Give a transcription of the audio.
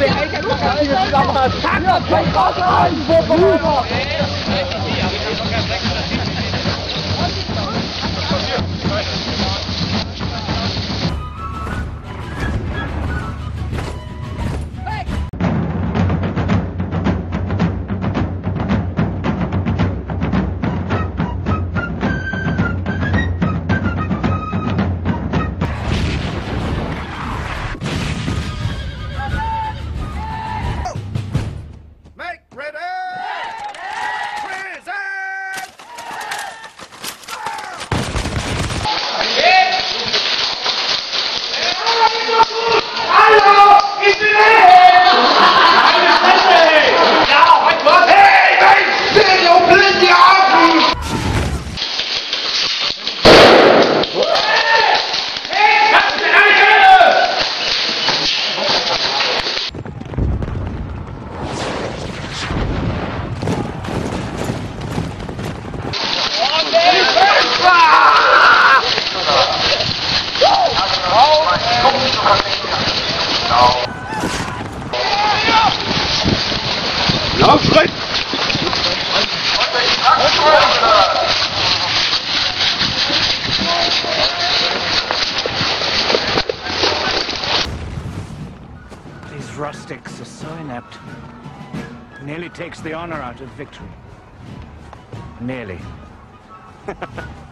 Thank you. These rustics are so inept. Nearly takes the honor out of victory. Nearly.